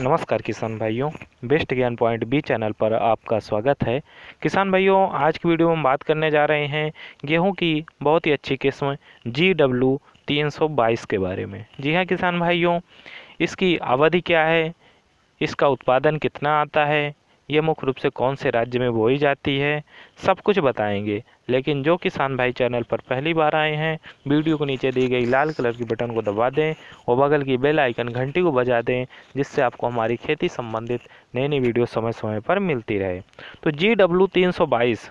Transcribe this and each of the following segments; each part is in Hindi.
नमस्कार किसान भाइयों, बेस्ट ज्ञान पॉइंट बी चैनल पर आपका स्वागत है। किसान भाइयों, आज की वीडियो में बात करने जा रहे हैं गेहूँ की बहुत ही अच्छी किस्म जी डब्ल्यू तीन सौ बाईस के बारे में। जी हाँ किसान भाइयों, इसकी अवधि क्या है? इसका उत्पादन कितना आता है? ये मुख्य रूप से कौन से राज्य में बोई जाती है, सब कुछ बताएँगे। लेकिन जो किसान भाई चैनल पर पहली बार आए हैं, वीडियो को नीचे दी गई लाल कलर की बटन को दबा दें और बगल की बेल आइकन घंटी को बजा दें, जिससे आपको हमारी खेती संबंधित नई नई वीडियो समय समय पर मिलती रहे। तो जी डब्ल्यू तीन सौ बाईस,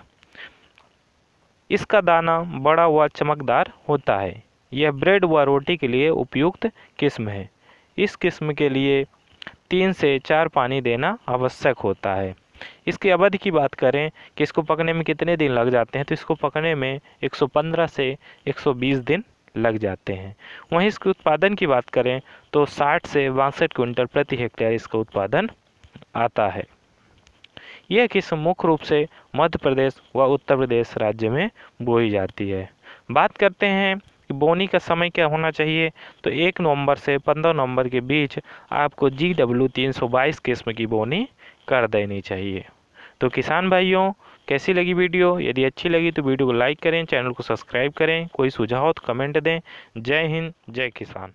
इसका दाना बड़ा व चमकदार होता है। यह ब्रेड व रोटी के लिए उपयुक्त किस्म है। इस किस्म के लिए तीन से चार पानी देना आवश्यक होता है। इसकी अवधि की बात करें कि इसको पकने में कितने दिन लग जाते हैं तो इसको पकने में 115 से 120 दिन लग जाते हैं। वहीं इसके उत्पादन की बात करें तो 60 से बासठ क्विंटल प्रति हेक्टेयर इसका उत्पादन आता है। यह किस्म मुख्य रूप से मध्य प्रदेश व उत्तर प्रदेश राज्य में बोई जाती है? बात करते हैं बोनी का समय क्या होना चाहिए? तो एक नवंबर से पंद्रह नवंबर के बीच आपको जी डब्ल्यू तीन सौ बाईस किस्म की बोनी कर देनी चाहिए। तो किसान भाइयों, कैसी लगी वीडियो? यदि अच्छी लगी तो वीडियो को लाइक करें, चैनल को सब्सक्राइब करें। कोई सुझाव तो कमेंट दें। जय हिंद, जय किसान।